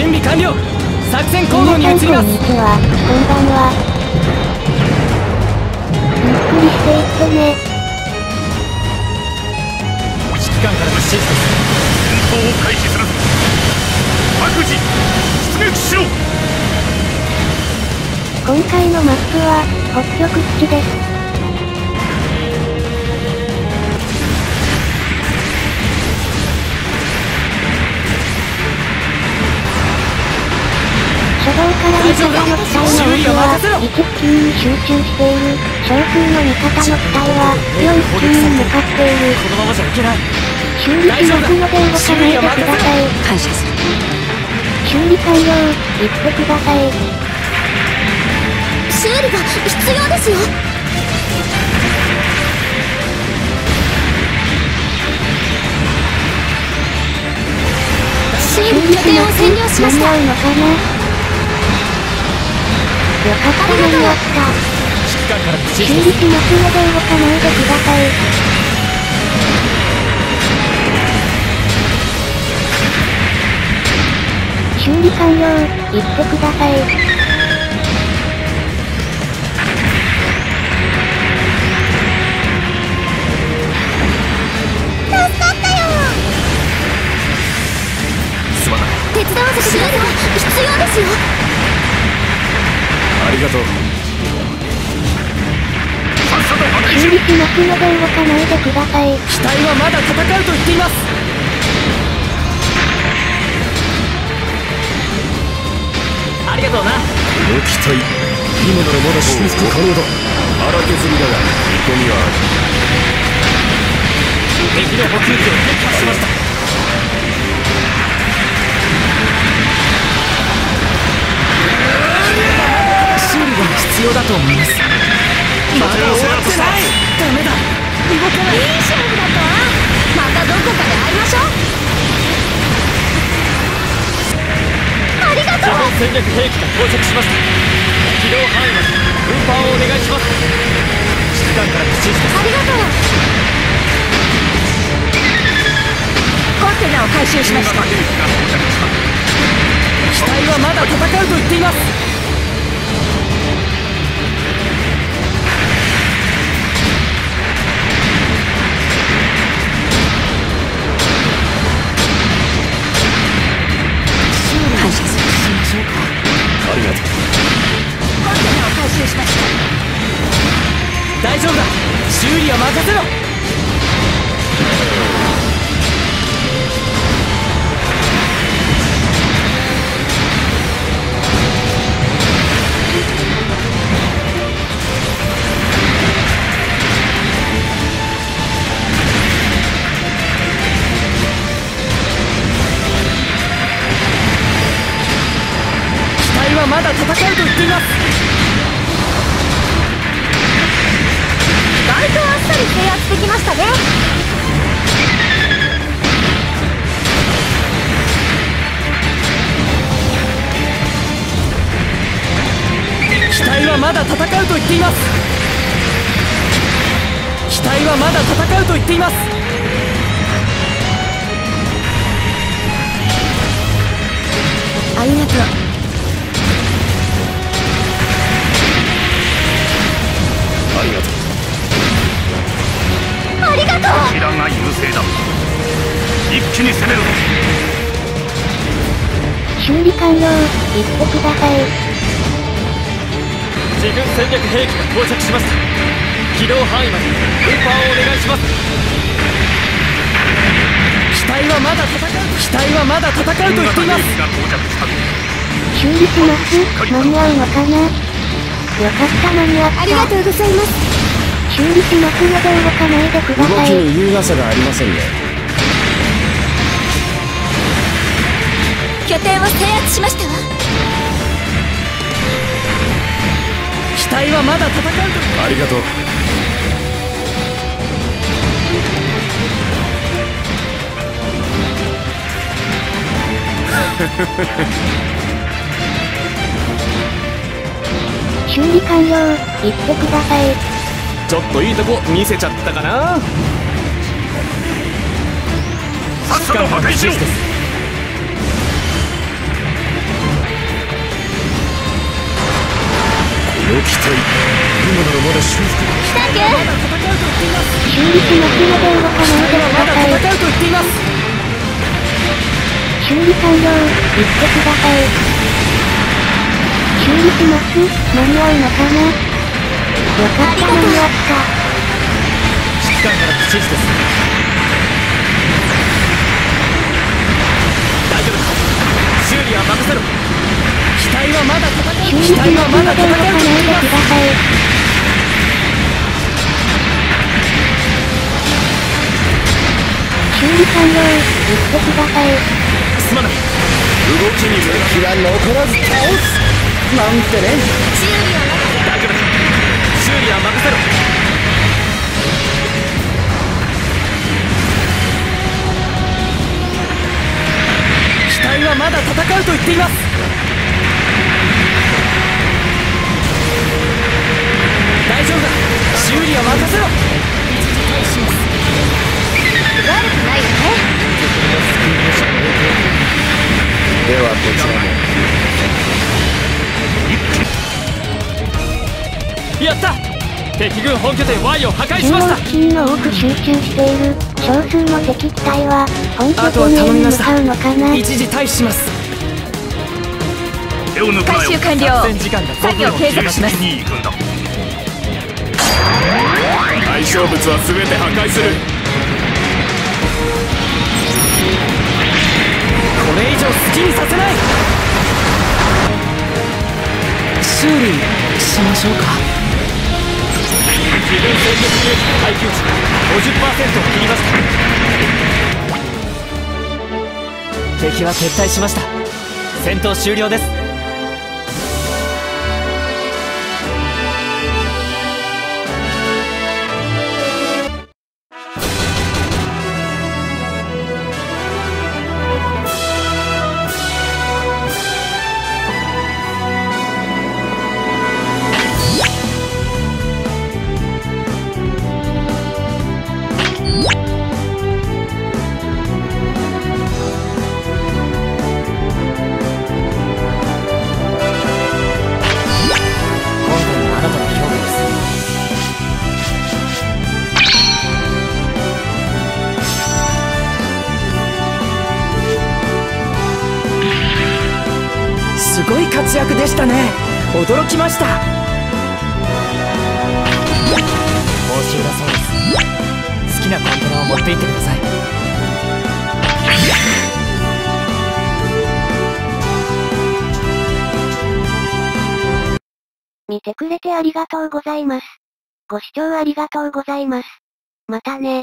準備完了。作戦行動に移りますこんばんはゆっくりしていってね指揮官からの指示です戦闘を開始する各自出撃しろ今回のマップは北極基地です初動から味方の機体の多くは1付近に集中してい。る少数の味方の機体は4付近に向かってい。るこのままじゃい。けない。修理しますので動かない。でください。感謝する修理完了言ってください。修理が必要ですよ修理拠点を占領しました間に合うのかなよ。かった間に合った指揮官からの指修示です理しますので動かないでください修理完了言ってください助かったよ。すまない手伝わせてください必要ですよ。りがとう。さっさと破壊しろ修理しますので動かないでください機体はまだ戦うと言っています。ありがとうな。この機体今ならまだ修復可能だ。荒削りだが見込みはある。敵の補給機を撃破しましただと思います。まだ終わってない。ダメだ。動かない。いい勝負だったわまたどこかで会いましょう。ありがとう。戦略兵器が到着しました機動範囲まで運搬をお願いします。指揮官からの指示です。ありがとう。コンテナを回収しました。機体はまだ戦うと言っています大丈夫だ。修理は任せろ。機体はまだ戦うと言っています。まだ戦うと言っています。機体はまだ戦うと言っています。ありがとう。ありがとう。ありがとう。こちらが優勢だ。一気に攻めるぞ。修理完了。言ってください自軍戦略兵器が到着しました機動範囲まで運搬をお願いします。機体はまだ戦う機体はまだ戦うと言っています。兵器が到着した修理します間に合うのかな。よかった間に合った。ありがとうございます。修理しますので動かないでください。優雅さがありませんね。拠点を制圧しましたわ機体はまだ戦うと。ありがとう。修理完了言ってくださいちょっといいとこ見せちゃったかな。さっさと破壊しろの機体いいもののまだ修復サンキュー修理しますので動かないでください。戦うと言っています修理完了、言ってください。修理します間に合うのかなよかった間に合った。指揮官からの指示です機体はまだ戦う機修理します体はまだ戦うと言っていますください。修理完了、言ってください。すまない動きに敵は残らず倒すなんてね修理を大丈夫だ修理は任せろ機体はまだ戦うと言っています大丈夫だ。修理は任せろ。悪くないよね。ではこちらもやった敵軍本拠点 Y を破壊しました央付近の多く集中している少数の敵機体は本拠点へに向かうのかな一時退避します回収完了作業継続します対象物は全て破壊する。これ以上好きにさせない。修理しましょうか。自分戦力兵器の耐久値50%を切りました。敵は撤退しました。戦闘終了ですごい活躍でしたね驚きました報酬だそうです好きなコンテナを持って行ってください見てくれてありがとうございます。ご視聴ありがとうございます。またね。